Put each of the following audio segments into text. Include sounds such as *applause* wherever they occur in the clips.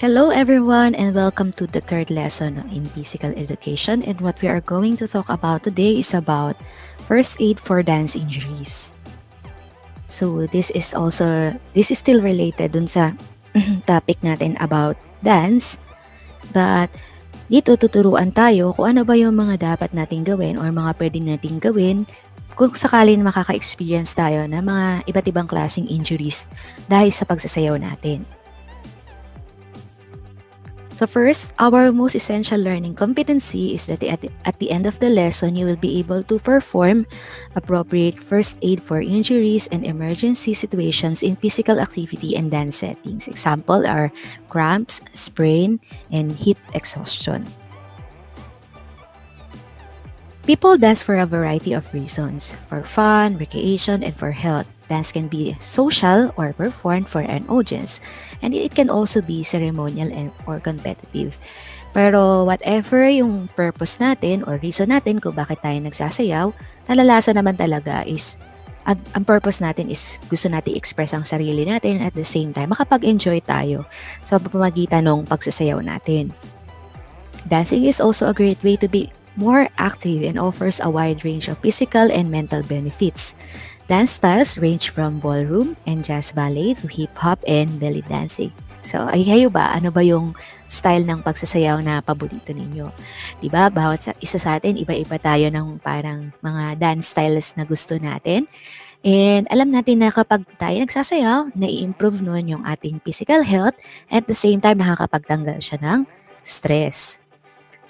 Hello everyone and welcome to the third lesson in physical education and what we are going to talk about today is about first aid for dance injuries. So this is also this is still related dun sa *clears throat* topic natin about dance but dito tuturuan tayo kung ano ba yung mga dapat nating gawin or mga pwedeng nating gawin kung sakalin makaka-experience tayo ng mga iba't ibang klaseng injuries dahil sa pagsasayaw natin. So first, our most essential learning competency is that at the, end of the lesson, you will be able to perform appropriate first aid for injuries and emergency situations in physical activity and dance settings. Example are cramps, sprain, and heat exhaustion. People dance for a variety of reasons, for fun, recreation, and for health. Dance can be social or performed for an audience, and it can also be ceremonial and or competitive. Pero whatever yung purpose natin or reason natin kung bakit tayo nagsasayaw, talalasan naman talaga is ang, ang purpose natin is gusto natin express ang sarili natin at the same time makapag-enjoy tayo sa pamamagitan ng pagsasayaw natin. Dancing is also a great way to be more active and offers a wide range of physical and mental benefits. Dance styles range from ballroom and jazz ballet to hip-hop and belly dancing. So, ay kayo ba? Ano ba yung style ng pagsasayaw na paborito ninyo? 'Di ba? Bawat sa, isa sa atin, iba-iba tayo ng parang mga dance styles na gusto natin. And alam natin na kapag tayo nagsasayaw, nai-improve nun yung ating physical health at the same time nakakapagtanggal siya ng stress.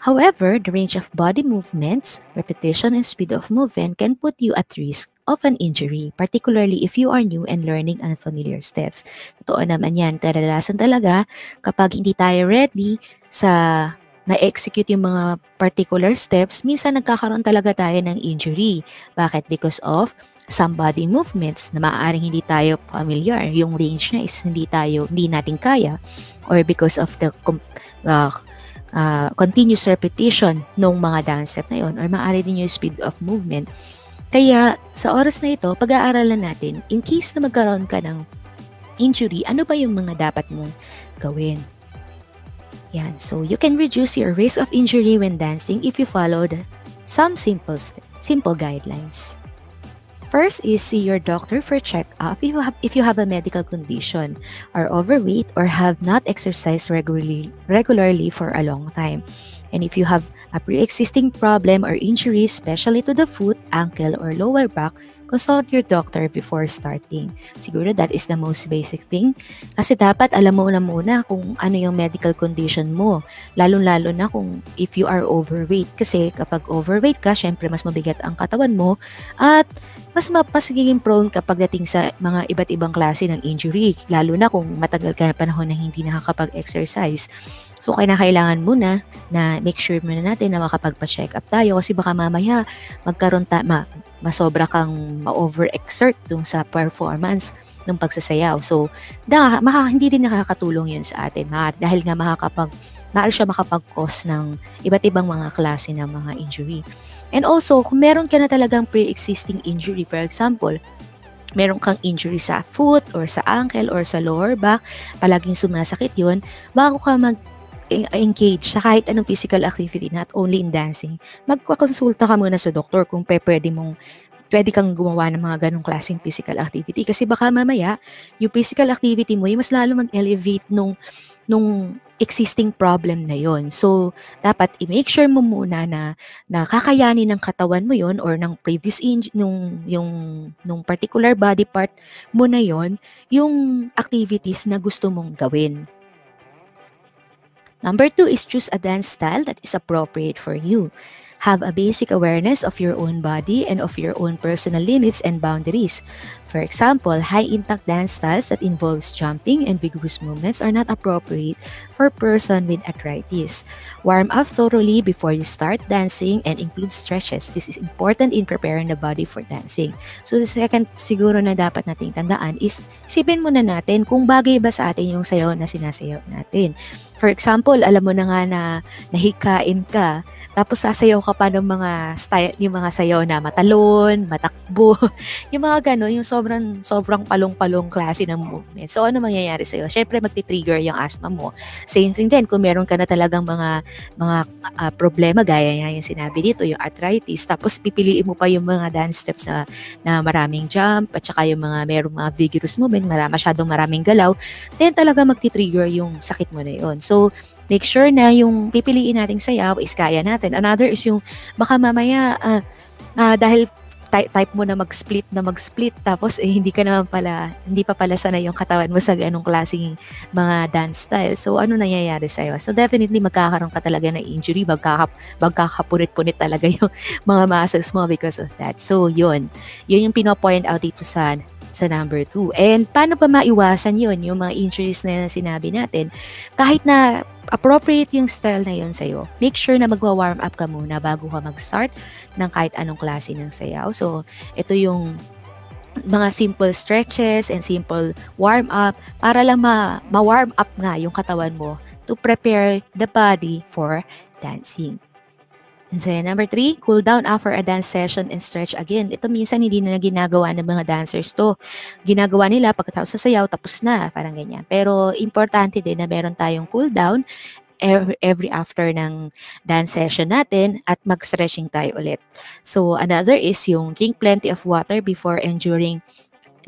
However, the range of body movements, repetition, and speed of movement can put you at risk of an injury, particularly if you are new and learning unfamiliar steps. Totoo naman yan. Kadalasan talaga kapag hindi tayo ready sa na-execute yung mga particular steps, minsan nagkakaroon talaga tayo ng injury. Bakit? Because of some body movements na maaaring hindi tayo familiar. Yung range niya is hindi tayo, hindi natin kaya. Or because of the uh, uh, continuous repetition ng mga dance step na yon or maaari din yung speed of movement. Kaya sa oras na ito, pag-aaralan natin, in case na magkaroon ka ng injury, ano ba yung mga dapat mong gawin? Yan. So, you can reduce your risk of injury when dancing if you followed some simple, simple guidelines. First is see your doctor for check-up if you have if you have a medical condition, are overweight or have not exercised regularly regularly for a long time. And if you have a pre-existing problem or injury, especially to the foot, ankle, or lower back, consult your doctor before starting. Siguro that is the most basic thing. Kasi dapat alam mo na muna kung ano yung medical condition mo. Lalo-lalo na kung if you are overweight. Kasi kapag overweight ka, syempre mas mabigat ang katawan mo at mas mapasagiging prone kapag dating sa mga iba't ibang klase ng injury. Lalo na kung matagal ka na panahon na hindi nakakapag-exercise. So, kailangan muna na make sure muna natin na makapagpa-check up tayo kasi baka mamaya magkaroon ta ma, masobra kang ma-overexert dun sa performance ng pagsasayaw. So, da, maka, hindi din nakakatulong yun sa atin ma, dahil nga makakapag maaari siya makapag-cause ng iba't ibang mga klase ng mga injury. And also, kung meron ka na talagang pre-existing injury, for example, meron kang injury sa foot or sa ankle or sa lower back, palaging sumasakit yun, bago ka mag engage sa kahit anong physical activity, not only in dancing, magkakonsulta ka muna sa doktor kung pwede mong pwede kang gumawa ng mga ganong klaseng physical activity. Kasi baka mamaya, yung physical activity mo, yung mas lalo mag-elevate nung, nung existing problem na yon. So, dapat i-make sure mo muna na, na kakayanin ng katawan mo yon or ng previous in, nung, yung, nung particular body part mo na yon yung activities na gusto mong gawin. Number two is choose a dance style that is appropriate for you. Have a basic awareness of your own body and of your own personal limits and boundaries. For example, high-impact dance styles that involves jumping and vigorous movements are not appropriate for person with arthritis. Warm up thoroughly before you start dancing and include stretches. This is important in preparing the body for dancing. So the second siguro na dapat nating tandaan is isipin muna natin kung bagay ba sa atin yung sayaw na sinasayaw natin. For example, alam mo na nga na nahikain ka, tapos sasayaw ka pa ng mga style, yung mga sayaw na matalon, matakbo, *laughs* yung mga gano'n, yung sobrang, sobrang palong-palong klase ng movement. So, ano mangyayari sa'yo? Siyempre, magti-trigger yung asthma mo. Same thing din, kung meron ka na talagang mga, mga uh, problema, gaya nga yung sinabi dito, yung arthritis, tapos pipiliin mo pa yung mga dance steps na, na maraming jump, at saka yung mga merong mga vigorous movement, mara, masyadong maraming galaw, then talaga magti-trigger yung sakit mo na yun. So, make sure na yung pipiliin nating sayaw is kaya natin. Another is yung baka mamaya uh, uh, dahil type mo na mag-split na mag-split tapos eh, hindi ka naman pala hindi pa pala sana yung katawan mo sa ganong klaseng mga dance style. So ano nangyayari sa iyo? So definitely magkakaroon ka talaga ng injury, magkaka magkakapunit-punit talaga *laughs* yung mga muscles mo because of that. So yun. Yun yung pino-point out dito sa sa number 2. And paano pa maiwasan yun, yung mga injuries na sinabi natin? Kahit na appropriate yung style na yun sa'yo, make sure na magwa-warm up ka muna bago ka mag-start ng kahit anong klase ng sayaw. So, ito yung mga simple stretches and simple warm up para lang ma- ma-warm up nga yung katawan mo to prepare the body for dancing. Then number three, cool down after a dance session and stretch again. Ito minsan hindi na ginagawa ng mga dancers to. Ginagawa nila pagkatapos sa sayaw, tapos na, parang ganyan. Pero importante din na meron tayong cool down every after ng dance session natin at mag-stretching tayo ulit. So another is yung drink plenty of water before and during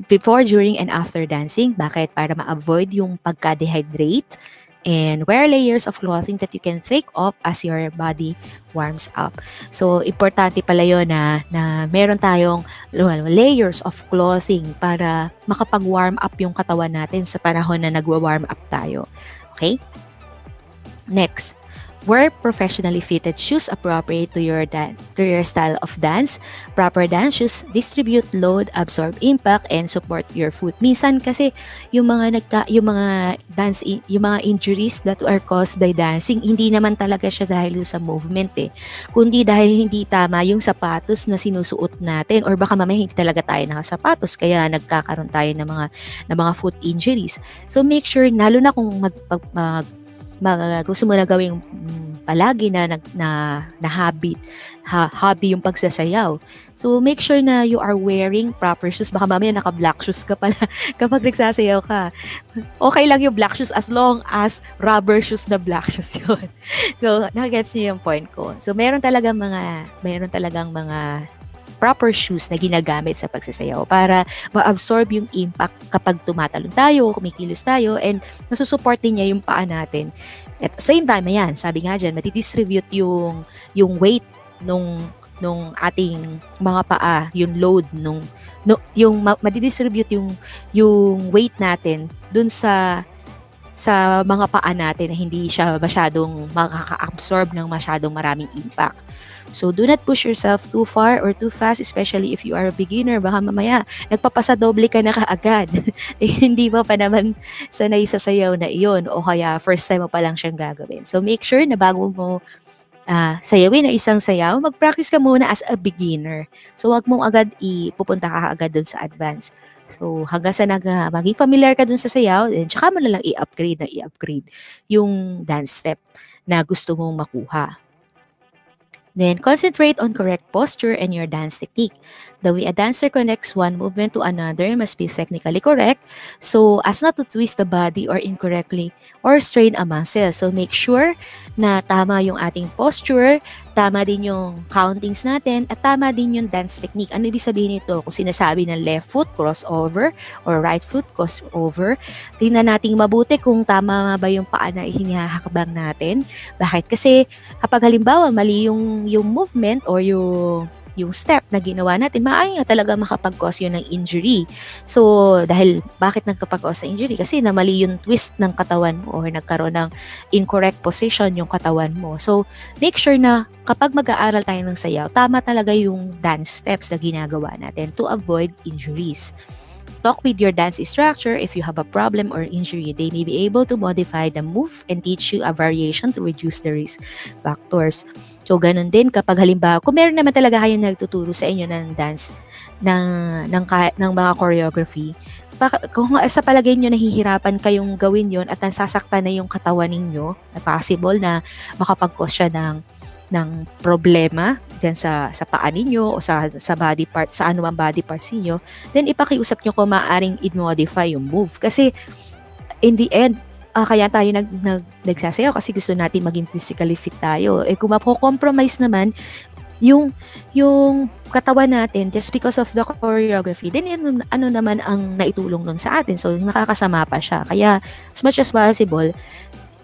before, during, and after dancing. Bakit? Para ma-avoid yung pagka-dehydrate and wear layers of clothing that you can take off as your body warms up. So, importante pala yun na, na meron tayong layers of clothing para makapag-warm up yung katawan natin sa panahon na nagwa-warm up tayo. Okay? Next, Wear professionally fitted shoes appropriate to your to your style of dance. Proper dance shoes distribute load, absorb impact, and support your foot. Minsan kasi yung mga nagka, yung mga dance yung mga injuries that are caused by dancing, hindi naman talaga siya dahil sa movement eh. Kundi dahil hindi tama yung sapatos na sinusuot natin or baka mamaya hindi talaga tayo nakasapatos kaya nagkakaroon tayo ng mga ng mga foot injuries. So make sure lalo na kung mag, mag, mag mag, gusto mo na gawing mm, palagi na, na, na, na habit, ha, hobby yung pagsasayaw. So, make sure na you are wearing proper shoes. Baka mamaya naka-black shoes ka pala *laughs* kapag nagsasayaw ka. Okay lang yung black shoes as long as rubber shoes na black shoes *laughs* yun. so, nakagets niyo yung point ko. So, meron talagang mga, meron talagang mga proper shoes na ginagamit sa pagsasayaw para ma-absorb yung impact kapag tumatalon tayo, kumikilos tayo, and nasusupport din niya yung paa natin. At same time, ayan, sabi nga dyan, natidistribute yung, yung weight nung nung ating mga paa, yung load nung no, yung ma- madidistribute yung yung weight natin dun sa sa mga paa natin na hindi siya masyadong makaka-absorb ng masyadong maraming impact. So, do not push yourself too far or too fast, especially if you are a beginner. Baka mamaya, nagpapasadoble ka na kaagad. *laughs* eh, hindi mo pa naman sanay sa sayaw na iyon o kaya first time mo pa lang siyang gagawin. So, make sure na bago mo uh, sayawin na isang sayaw, mag-practice ka muna as a beginner. So, wag mong agad ipupunta ka agad dun sa advance. So, hanggang sa nag, uh, maging familiar ka dun sa sayaw, then tsaka mo na lang i-upgrade na i-upgrade yung dance step na gusto mong makuha. Then, concentrate on correct posture and your dance technique. The way a dancer connects one movement to another must be technically correct so as not to twist the body or incorrectly or strain a muscle. So, make sure na tama yung ating posture, tama din yung countings natin, at tama din yung dance technique. Ano ibig sabihin nito? Kung sinasabi ng left foot, crossover, or right foot, crossover, tingnan natin mabuti kung tama ba yung paa na hinihahakbang natin. Bakit? Kasi kapag halimbawa mali yung, yung movement or yung yung step na ginawa natin, maaari nga talaga makapag-cause yun ng injury. So, dahil bakit nagkapag-cause ng injury? Kasi namali yung twist ng katawan mo or nagkaroon ng incorrect position yung katawan mo. So, make sure na kapag mag-aaral tayo ng sayaw, tama talaga yung dance steps na ginagawa natin to avoid injuries. Talk with your dance instructor if you have a problem or injury. They may be able to modify the move and teach you a variation to reduce the risk factors. So, ganun din kapag halimbawa, kung meron naman talaga kayo nagtuturo sa inyo ng dance, ng, ng, ng mga choreography, kung sa palagay nyo nahihirapan kayong gawin yon at nasasaktan na yung katawan ninyo, na possible na makapag-cause siya ng ng problema diyan sa sa paa ninyo o sa sa body part sa anumang body parts niyo then ipakiusap niyo kung maaaring i-modify yung move. Kasi in the end uh, kaya tayo nag, nag nagsasayaw kasi gusto natin maging physically fit tayo. Eh kung mapo-compromise naman yung yung katawan natin just because of the choreography then yun, ano naman ang naitulong nun sa atin. So nakakasama pa siya. Kaya as much as possible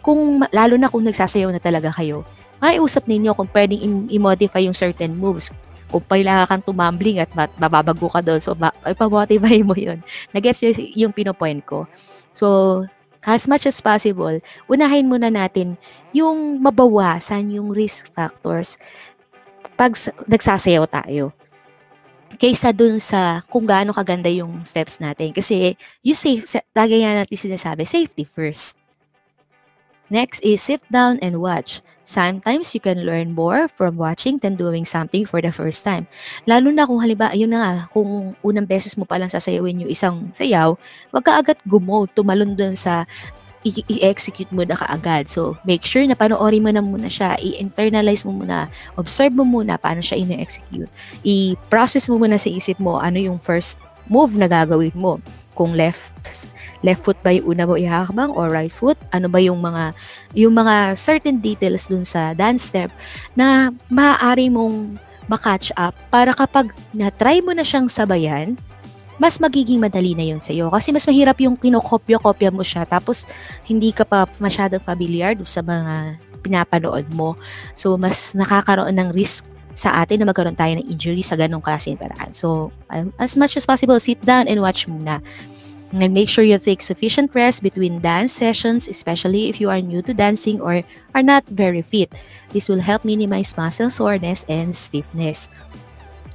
kung lalo na kung nagsasayaw na talaga kayo maiusap ninyo kung pwedeng i-modify yung certain moves kung kailangan kang tumambling at bababago ka doon so ba- ipamotivate mo yun nagets yung, pinopoint ko so as much as possible, unahin muna natin yung mabawasan yung risk factors pag nagsasayaw tayo. Kaysa dun sa kung gaano kaganda yung steps natin. Kasi yung safe, lagi nga natin sinasabi, safety first. Next is sit down and watch. Sometimes you can learn more from watching than doing something for the first time. Lalo na kung halimbawa, yun na nga, kung unang beses mo palang sasayawin yung isang sayaw, wag ka agad gumo, tumalon dun sa i-execute mo na kaagad. So, make sure na panoorin mo na muna siya, i-internalize mo muna, observe mo muna paano siya ina-execute. I-process mo muna sa isip mo ano yung first move na gagawin mo. Kung left left foot ba yung una mo ihahakbang or right foot? Ano ba yung mga yung mga certain details dun sa dance step na maaari mong makatch up para kapag na-try mo na siyang sabayan, mas magiging madali na yun sa'yo. Kasi mas mahirap yung kinokopya-kopya mo siya tapos hindi ka pa masyadong familiar sa mga pinapanood mo. So, mas nakakaroon ng risk sa atin na magkaroon tayo ng injury sa ganong klase paraan. So, um, as much as possible, sit down and watch muna. And make sure you take sufficient rest between dance sessions, especially if you are new to dancing or are not very fit. This will help minimize muscle soreness and stiffness.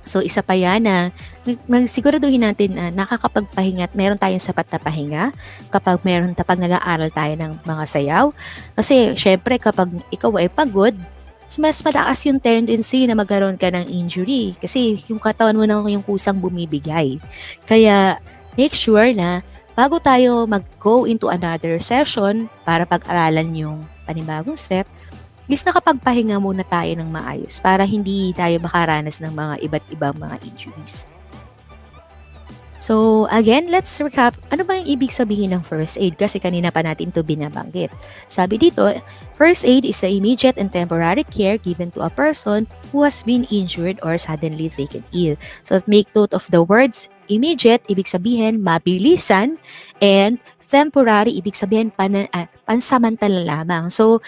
So isa pa yan na siguraduhin natin na nakakapagpahinga at meron tayong sapat na pahinga kapag meron kapag nag-aaral tayo ng mga sayaw. Kasi syempre kapag ikaw ay pagod, mas mataas yung tendency na magkaroon ka ng injury kasi yung katawan mo na yung kusang bumibigay. Kaya make sure na bago tayo mag-go into another session para pag-aralan yung panibagong step, is nakapagpahinga muna tayo ng maayos para hindi tayo makaranas ng mga iba't ibang mga injuries. So, again, let's recap. Ano ba yung ibig sabihin ng first aid? Kasi kanina pa natin to binabanggit. Sabi dito, first aid is the immediate and temporary care given to a person who has been injured or suddenly taken ill. So, make note of the words immediate, ibig sabihin mabilisan, and temporary, ibig sabihin pan, uh, pansamantala lamang. So,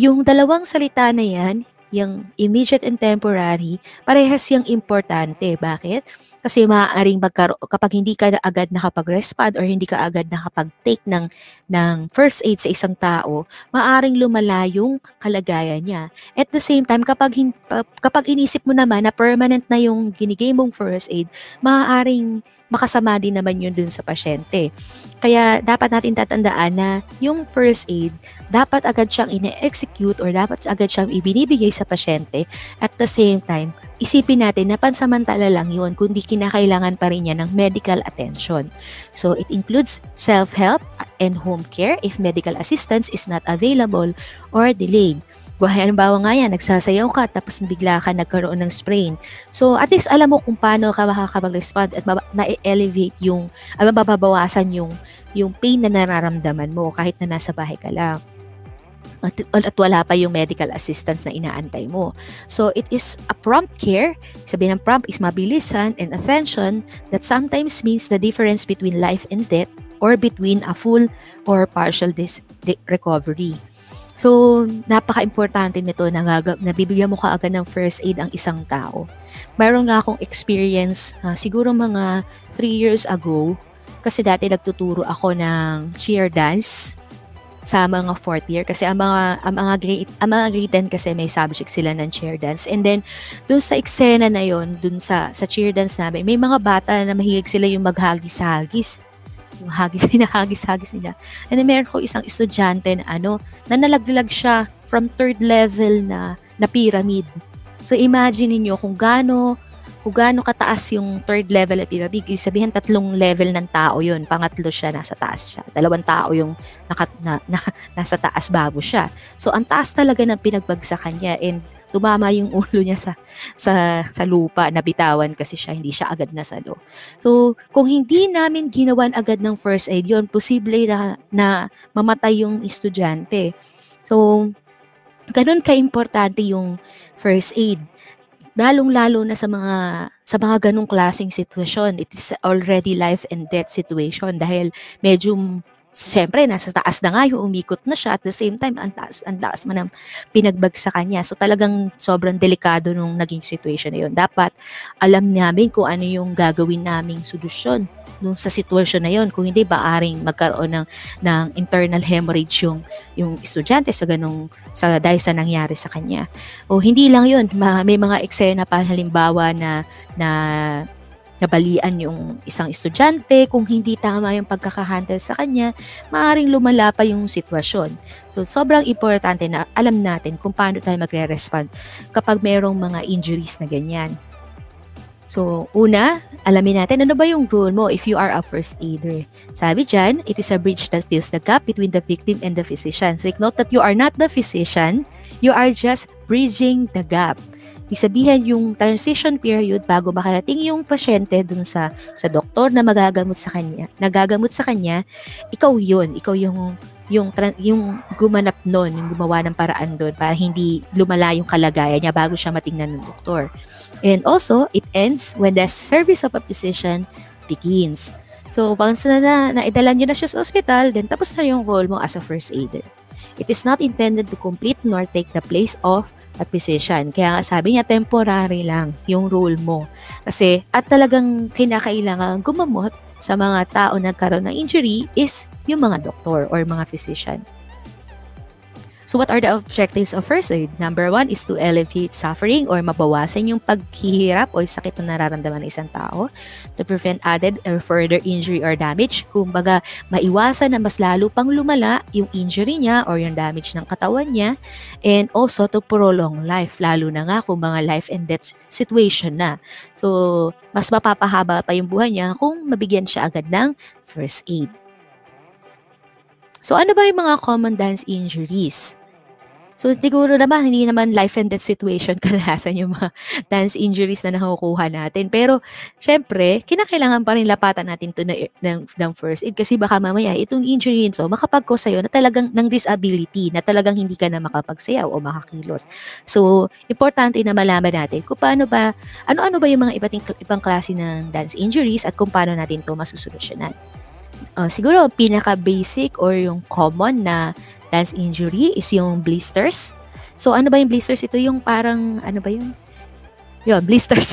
yung dalawang salita na yan, yung immediate and temporary, parehas yung importante. Bakit? Kasi maaaring magkaro- kapag hindi ka agad nakapag-respond or hindi ka agad nakapag-take ng, ng first aid sa isang tao, maaaring lumala yung kalagayan niya. At the same time, kapag, hin- kapag inisip mo naman na permanent na yung ginigay mong first aid, maaaring makasama din naman yun dun sa pasyente. Kaya dapat natin tatandaan na yung first aid, dapat agad siyang ine-execute or dapat agad siyang ibinibigay sa pasyente at the same time, isipin natin na pansamantala lang yun kundi kinakailangan pa rin niya ng medical attention. So it includes self-help and home care if medical assistance is not available or delayed. Buhay, halimbawa nga yan, nagsasayaw ka tapos bigla ka nagkaroon ng sprain. So, at least alam mo kung paano ka makakapag-respond at ma-elevate yung, ay mababawasan yung, yung pain na nararamdaman mo kahit na nasa bahay ka lang. At, at wala pa yung medical assistance na inaantay mo. So, it is a prompt care. Sabi ng prompt is mabilisan and attention that sometimes means the difference between life and death or between a full or partial dis- recovery. So, napaka-importante nito na nabibigyan mo kaagad ng first aid ang isang tao. Mayroon nga akong experience, uh, siguro mga 3 years ago, kasi dati nagtuturo ako ng cheer dance sa mga fourth year kasi ang mga ang mga grade ang mga grade 10 kasi may subject sila ng cheer dance and then doon sa eksena na yon doon sa sa cheer dance namin may mga bata na mahilig sila yung maghagis-hagis yung hagis, *laughs* hinahagis-hagis nila. And then meron ko isang estudyante na ano, na nalaglag siya from third level na, na pyramid. So imagine niyo kung gaano kung gaano kataas yung third level pyramid, ibig sabihin tatlong level ng tao yun. Pangatlo siya, nasa taas siya. Dalawang tao yung naka, na, *laughs* na, nasa taas bago siya. So, ang taas talaga ng pinagbagsakan niya and tumama yung ulo niya sa sa sa lupa nabitawan kasi siya hindi siya agad nasalo. So, kung hindi namin ginawan agad ng first aid yon, posible na na mamatay yung estudyante. So, ganun ka-importante yung first aid. Lalong-lalo na sa mga sa mga ganung klaseng sitwasyon. It is already life and death situation dahil medyo Siyempre, nasa taas na nga yung umikot na siya. At the same time, ang taas, ang taas man ang pinagbagsakan niya. So talagang sobrang delikado nung naging situation na yun. Dapat alam namin kung ano yung gagawin naming solusyon nung sa sitwasyon na yun. Kung hindi, baaring magkaroon ng, ng internal hemorrhage yung, yung estudyante sa ganong sa dahil sa nangyari sa kanya. O hindi lang yun, may mga eksena pa halimbawa na na nabalian yung isang estudyante, kung hindi tama yung pagkakahandle sa kanya, maaaring lumala pa yung sitwasyon. So, sobrang importante na alam natin kung paano tayo magre-respond kapag mayroong mga injuries na ganyan. So, una, alamin natin ano ba yung role mo if you are a first aider. Sabi dyan, it is a bridge that fills the gap between the victim and the physician. Take note that you are not the physician, you are just bridging the gap. Ibig sabihin, yung transition period bago makarating yung pasyente dun sa, sa doktor na magagamot sa kanya, nagagamot sa kanya, ikaw yun. Ikaw yung, yung, yung gumanap nun, yung gumawa ng paraan doon para hindi lumala yung kalagayan niya bago siya matingnan ng doktor. And also, it ends when the service of a physician begins. So, once na, na naidala nyo na siya sa ospital, then tapos na yung role mo as a first aider. It is not intended to complete nor take the place of acquisition. Kaya nga sabi niya, temporary lang yung role mo. Kasi, at talagang kinakailangan gumamot sa mga tao na nagkaroon ng injury is yung mga doktor or mga physicians. So what are the objectives of first aid? Number one is to alleviate suffering or mabawasan yung paghihirap o sakit na nararamdaman ng isang tao. To prevent added or further injury or damage. Kumbaga, maiwasan na mas lalo pang lumala yung injury niya or yung damage ng katawan niya. And also to prolong life, lalo na nga kung mga life and death situation na. So, mas mapapahaba pa yung buhay niya kung mabigyan siya agad ng first aid. So ano ba yung mga common dance injuries? So siguro naman, hindi naman life and death situation *laughs* kadalasan yung mga dance injuries na nakukuha natin. Pero syempre, kinakailangan pa rin lapatan natin to ng, ng, first aid kasi baka mamaya itong injury nito makapag-cause sa'yo na talagang ng disability, na talagang hindi ka na makapagsayaw o makakilos. So, importante na malaman natin kung paano ba, ano-ano ba yung mga iba't ibang klase ng dance injuries at kung paano natin to masusolusyonan uh, siguro pinaka-basic or yung common na dance injury is yung blisters. So ano ba yung blisters? Ito yung parang ano ba yung yun, blisters.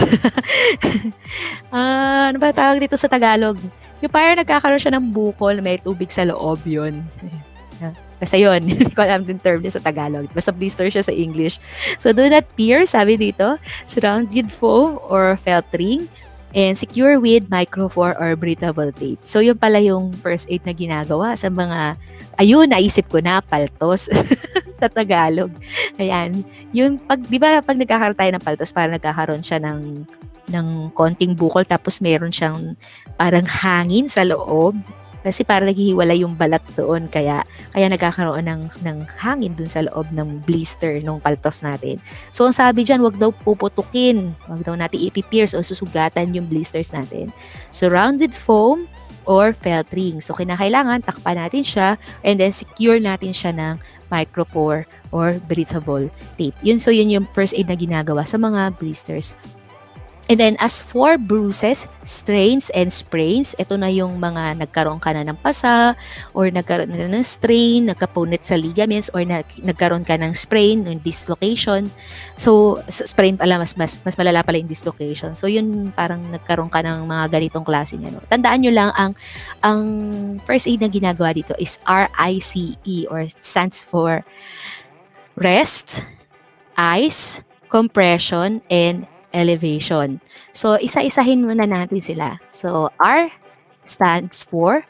uh, *laughs* ano ba tawag dito sa Tagalog? Yung parang nagkakaroon siya ng bukol, may tubig sa loob yun. *laughs* Kasi yun, *laughs* hindi ko alam yung term niya sa Tagalog. Basta blister siya sa English. So, do not tear, sabi dito, surrounded foam or felt ring and secure with microfor or breathable tape. So, yun pala yung first aid na ginagawa sa mga, ayun, naisip ko na, paltos *laughs* sa Tagalog. Ayan. Yung, pag, di ba, pag nagkakaroon tayo ng paltos, parang nagkakaroon siya ng, ng konting bukol, tapos meron siyang parang hangin sa loob. Kasi para naghihiwala yung balat doon kaya kaya nagkakaroon ng ng hangin dun sa loob ng blister ng paltos natin. So ang sabi diyan, wag daw puputukin, wag daw natin ipipierce o susugatan yung blisters natin. Surrounded foam or felt ring. So kinakailangan takpan natin siya and then secure natin siya ng micropore or breathable tape. Yun so yun yung first aid na ginagawa sa mga blisters. And then as for bruises, strains, and sprains, ito na yung mga nagkaroon ka na ng pasa or nagkaroon ka na ng strain, nagkapunit sa ligaments or nag, nagkaroon ka ng sprain, ng dislocation. So, sprain pala, mas, mas, mas malala pala yung dislocation. So, yun parang nagkaroon ka ng mga ganitong klase niya. No? Tandaan nyo lang, ang, ang first aid na ginagawa dito is RICE or stands for rest, ice, compression, and elevation. So, isa-isahin muna natin sila. So, R stands for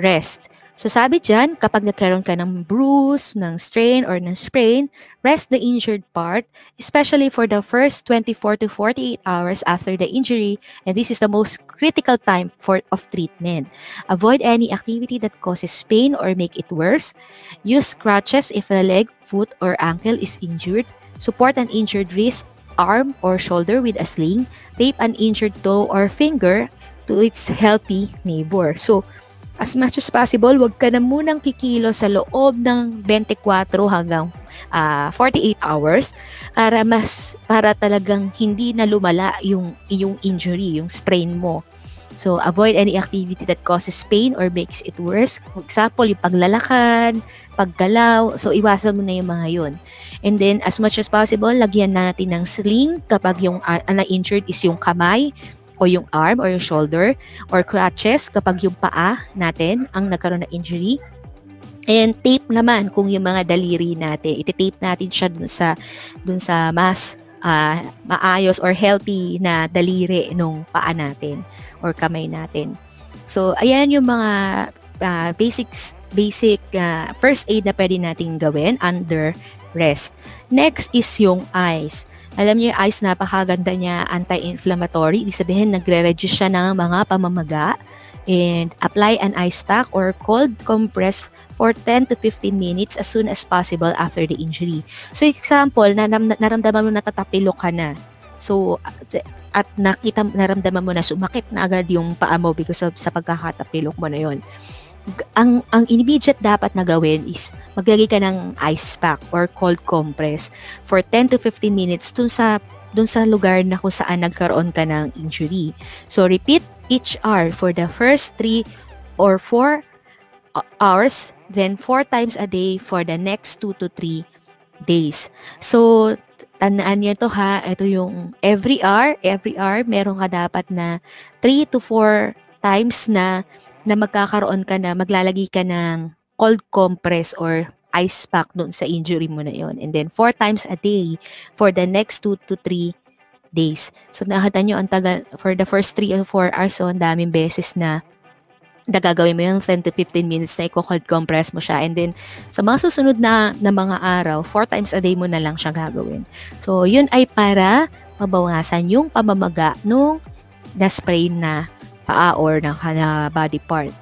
rest. So sabi dyan, kapag nagkaroon ka ng bruise, ng strain, or ng sprain, rest the injured part, especially for the first 24 to 48 hours after the injury, and this is the most critical time for of treatment. Avoid any activity that causes pain or make it worse. Use crutches if the leg, foot, or ankle is injured. Support an injured wrist, arm, or shoulder with a sling. Tape an injured toe or finger to its healthy neighbor. So, as much as possible, wag ka na munang kikilo sa loob ng 24 hanggang uh, ah, 48 hours para mas para talagang hindi na lumala yung yung injury, yung sprain mo. So, avoid any activity that causes pain or makes it worse. For example, yung paglalakad, paggalaw. So, iwasan mo na yung mga yun. And then, as much as possible, lagyan natin ng sling kapag yung uh, na-injured is yung kamay o yung arm or yung shoulder or crutches kapag yung paa natin ang nagkaroon ng injury. And tape naman kung yung mga daliri natin, iti-tape natin siya dun sa dun sa mas uh, maayos or healthy na daliri nung paa natin or kamay natin. So ayan yung mga uh, basics basic uh, first aid na pwede nating gawin under rest. Next is yung eyes. Alam niyo yung ice, napakaganda niya, anti-inflammatory. Ibig sabihin, nagre-reduce siya ng mga pamamaga. And apply an ice pack or cold compress for 10 to 15 minutes as soon as possible after the injury. So example, na naramdaman mo natatapilo ka na. So at nakita naramdaman mo na sumakit na agad yung paa mo because of sa pagkakatapilok mo na yon ang ang immediate dapat na gawin is maglagay ka ng ice pack or cold compress for 10 to 15 minutes dun sa dun sa lugar na kung saan nagkaroon ka ng injury. So repeat each hour for the first 3 or 4 hours, then 4 times a day for the next 2 to 3 days. So tandaan niyo to ha, ito yung every hour, every hour meron ka dapat na 3 to 4 times na na magkakaroon ka na, maglalagay ka ng cold compress or ice pack doon sa injury mo na yon And then, four times a day for the next two to three days. So, nakita nyo, ang tagal, for the first 3 or 4 hours, so ang daming beses na nagagawin mo yung 10 to 15 minutes na i-cold compress mo siya. And then, sa mga susunod na, na mga araw, 4 times a day mo na lang siya gagawin. So, yun ay para mabawasan yung pamamaga nung na-sprain na paa or ng na body part.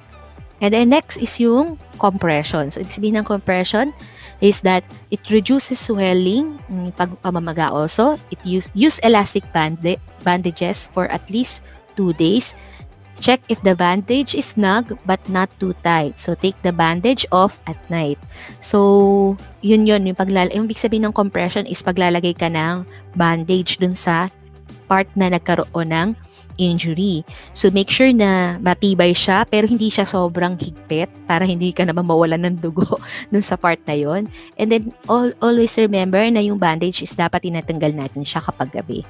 And then next is yung compression. So, ibig sabihin ng compression is that it reduces swelling, pag pamamaga also. It use, use elastic band bandages for at least 2 days. Check if the bandage is snug but not too tight. So, take the bandage off at night. So, yun yun. Yung, paglala yung ibig sabihin ng compression is paglalagay ka ng bandage dun sa part na nagkaroon ng injury. So make sure na matibay siya pero hindi siya sobrang higpit para hindi ka naman mawalan ng dugo *laughs* dun sa part na yon. And then all, always remember na yung bandage is dapat tinatanggal natin siya kapag gabi.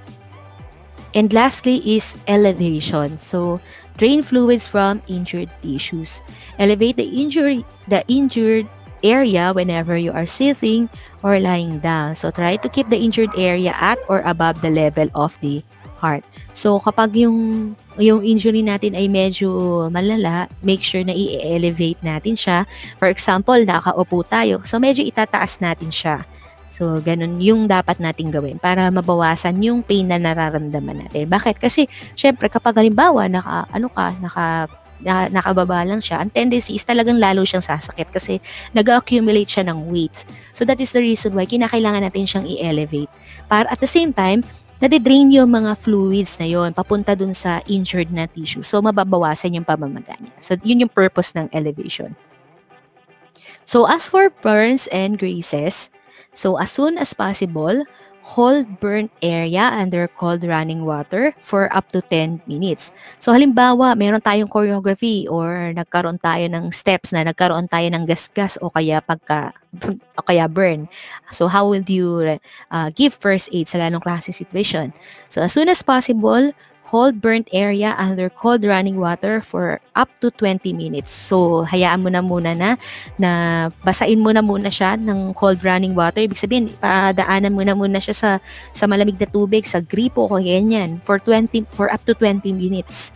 And lastly is elevation. So drain fluids from injured tissues. Elevate the injury the injured area whenever you are sitting or lying down. So try to keep the injured area at or above the level of the heart. So kapag yung yung injury natin ay medyo malala, make sure na i-elevate natin siya. For example, nakaupo tayo. So medyo itataas natin siya. So, ganun yung dapat nating gawin para mabawasan yung pain na nararamdaman natin. Bakit? Kasi, syempre, kapag halimbawa, naka, ano ka, naka, na, nakababa lang siya, ang tendency is talagang lalo siyang sasakit kasi nag-accumulate siya ng weight. So, that is the reason why kinakailangan natin siyang i-elevate. Para at the same time, nade-drain yung mga fluids na yon papunta dun sa injured na tissue. So, mababawasan yung pamamaga niya. So, yun yung purpose ng elevation. So, as for burns and grazes, so as soon as possible, hold burnt area under cold running water for up to 10 minutes. So halimbawa, meron tayong choreography or nagkaroon tayo ng steps na nagkaroon tayo ng gasgas o kaya pagka o kaya burn. So how would you uh, give first aid sa ganong klase situation? So as soon as possible, hold burnt area under cold running water for up to 20 minutes. So, hayaan mo na muna na, na basain mo na muna siya ng cold running water. Ibig sabihin, padaanan mo na muna siya sa, sa malamig na tubig, sa gripo o ganyan, for, 20, for up to 20 minutes.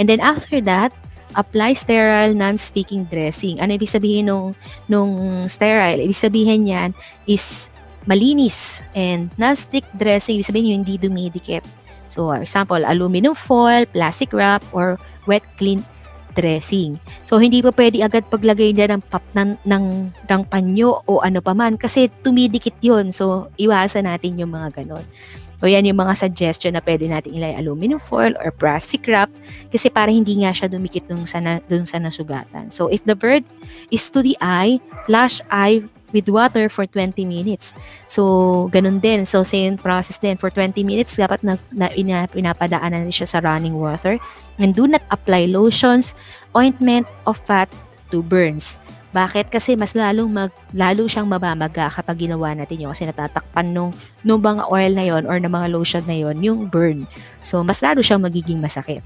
And then after that, apply sterile non-sticking dressing. Ano ibig sabihin nung, nung sterile? Ibig sabihin yan is malinis and non-stick dressing, ibig sabihin yung hindi dumidikit. So, for example, aluminum foil, plastic wrap, or wet clean dressing. So, hindi pa pwede agad paglagay niya ng, pap, ng, ng, ng panyo o ano pa man kasi tumidikit yon So, iwasan natin yung mga ganon. So, yan yung mga suggestion na pwede natin ilay aluminum foil or plastic wrap kasi para hindi nga siya dumikit dun sa, na, dun sa nasugatan. So, if the bird is to the eye, flash eye with water for 20 minutes. So, ganun din. So, same process din. For 20 minutes, dapat na, na, na pinapadaanan siya sa running water. And do not apply lotions, ointment, of fat to burns. Bakit? Kasi mas lalong mag, lalo siyang mabamaga kapag ginawa natin yun kasi natatakpan nung, nung mga oil na yon or ng mga lotion na yon yung burn. So, mas lalo siyang magiging masakit.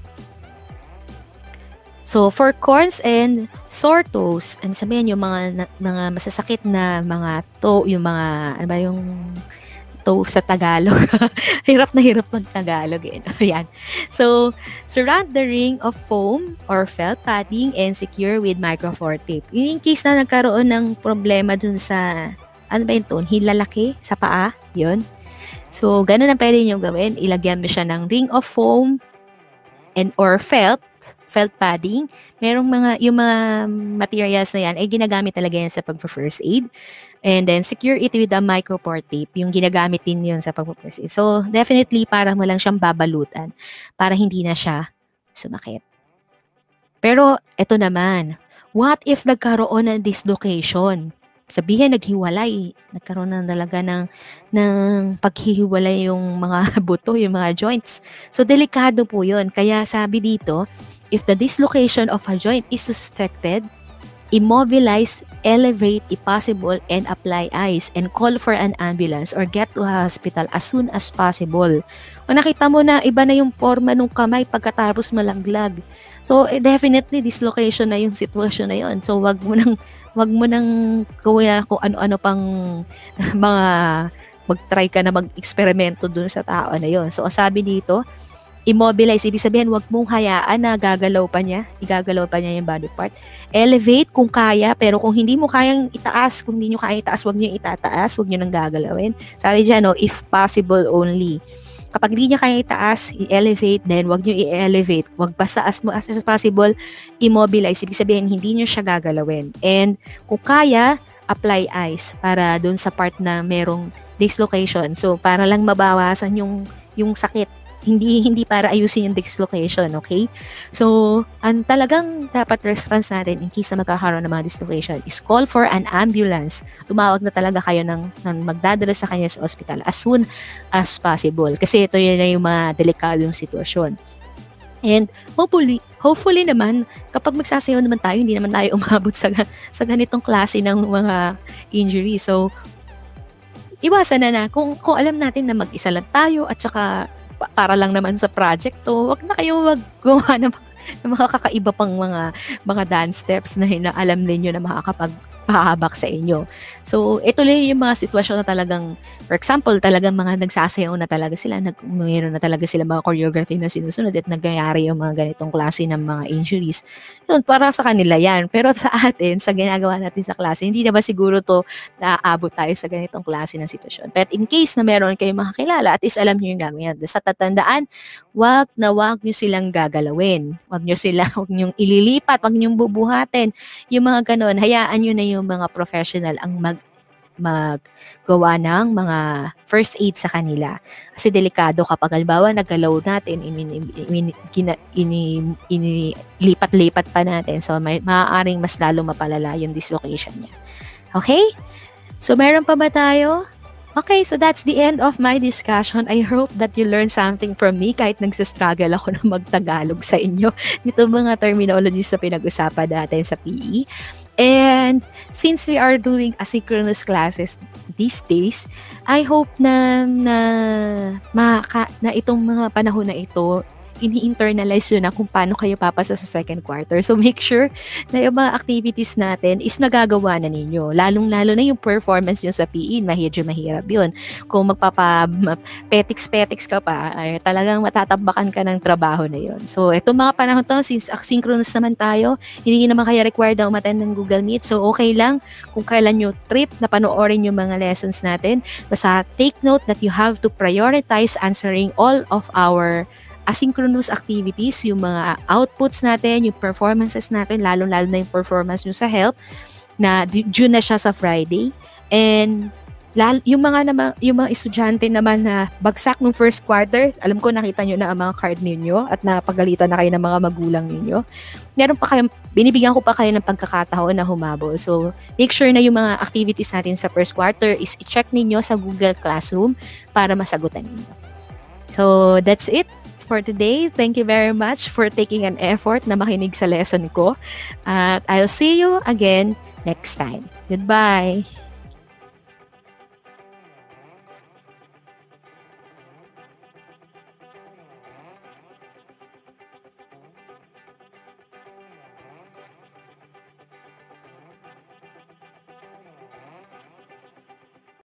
So, for corns and sore toes, ano sabihin yung mga, mga masasakit na mga toe, yung mga, ano ba yung toe sa Tagalog? *laughs* hirap na hirap mag Tagalog. Eh. *laughs* Ayan. So, surround the ring of foam or felt padding and secure with microfour tape. In case na nagkaroon ng problema dun sa, ano ba yung tone? Hilalaki sa paa? Yun. So, ganun ang pwede nyo gawin. Ilagyan mo siya ng ring of foam and or felt felt padding, merong mga, yung mga materials na yan ay ginagamit talaga yan sa pag-first aid. And then, secure it with a micropore tape, yung ginagamit din yun sa pag-first aid. So, definitely, para mo lang siyang babalutan para hindi na siya sumakit. Pero, eto naman, what if nagkaroon ng dislocation? sabihin naghiwalay, nagkaroon na talaga ng, ng paghihiwalay yung mga *laughs* buto, yung mga joints. So, delikado po yun. Kaya sabi dito, If the dislocation of a joint is suspected, immobilize, elevate if possible, and apply ice and call for an ambulance or get to a hospital as soon as possible. O nakita mo na iba na yung forma ng kamay pagkatapos malaglag. So eh, definitely dislocation na yung sitwasyon na yon. So wag mo nang wag mo nang kuya kung ano-ano pang *laughs* mga mag-try ka na mag-eksperimento dun sa tao na yon. So sabi dito, immobilize, ibig sabihin wag mong hayaan na gagalaw pa niya, igagalaw pa niya yung body part. Elevate kung kaya, pero kung hindi mo kayang itaas, kung hindi nyo kaya itaas, wag niyo itataas, wag niyo nang gagalawin. Sabi diyan, no, if possible only. Kapag hindi niya kaya itaas, i-elevate, then wag niyo i-elevate. Wag basta as, as, as possible, immobilize. Ibig sabihin, hindi niyo siya gagalawin. And kung kaya, apply ice para doon sa part na merong dislocation. So, para lang mabawasan yung yung sakit hindi *laughs* hindi para ayusin yung dislocation, okay? So, ang talagang dapat response natin in case na magkakaroon ng mga dislocation is call for an ambulance. Tumawag na talaga kayo ng, ng magdadala sa kanya sa hospital as soon as possible. Kasi ito yun na yung mga delikadong sitwasyon. And hopefully, hopefully naman, kapag magsasayaw naman tayo, hindi naman tayo *laughs* umabot sa, sa ganitong klase ng mga injury. So, iwasan na na. Kung, kung alam natin na mag-isa lang tayo at saka para lang naman sa project to, wag na kayo maggawa ng, ng mga kakaiba pang mga mga dance steps na, na alam ninyo na makakapag pahabak sa inyo. So, ito lang yung mga sitwasyon na talagang, for example, talagang mga nagsasayaw na talaga sila, nag, mayroon na talaga sila mga choreography na sinusunod at nagyayari yung mga ganitong klase ng mga injuries. Yun, para sa kanila yan. Pero sa atin, sa ginagawa natin sa klase, hindi na ba siguro to naaabot tayo sa ganitong klase ng sitwasyon. But in case na meron kayong makakilala, at least alam nyo yung gagawin. Sa tatandaan, wag na wag nyo silang gagalawin. Wag nyo sila, *laughs* wag nyo ililipat, wag nyo bubuhatin. Yung mga ganon, hayaan nyo na yung mga professional ang mag maggawa ng mga first aid sa kanila. Kasi delikado kapag halimbawa nagalaw natin, inilipat-lipat pa natin. So, may, maaaring mas lalo mapalala yung dislocation niya. Okay? So, meron pa ba tayo? Okay, so that's the end of my discussion. I hope that you learned something from me kahit nagsastruggle ako *laughs* na magtagalog sa inyo. Nito mga terminologies na pinag-usapan natin sa PE. And since we are doing asynchronous classes these days, I hope na na maka, na itong mga panahon na ito ini-internalize yun na kung paano kayo papasa sa second quarter. So make sure na yung mga activities natin is nagagawa na ninyo. Lalong-lalo na yung performance nyo sa PE, medyo mahirap yun. Kung magpapa petiks-petiks ka pa, ay talagang matatabakan ka ng trabaho na yun. So itong mga panahon to, since asynchronous naman tayo, hindi naman kaya required na umattend ng Google Meet. So okay lang kung kailan nyo trip na panoorin yung mga lessons natin. Basta take note that you have to prioritize answering all of our asynchronous activities, yung mga outputs natin, yung performances natin, lalo-lalo na yung performance nyo sa health, na due na siya sa Friday. And lalo, yung mga naman, yung mga estudyante naman na bagsak nung first quarter, alam ko nakita nyo na ang mga card ninyo at napagalitan na kayo ng mga magulang ninyo. Meron pa kayo, binibigyan ko pa kayo ng pagkakataon na humabol. So, make sure na yung mga activities natin sa first quarter is i-check ninyo sa Google Classroom para masagutan ninyo. So, that's it for today. Thank you very much for taking an effort na makinig sa lesson ko. At I'll see you again next time. Goodbye!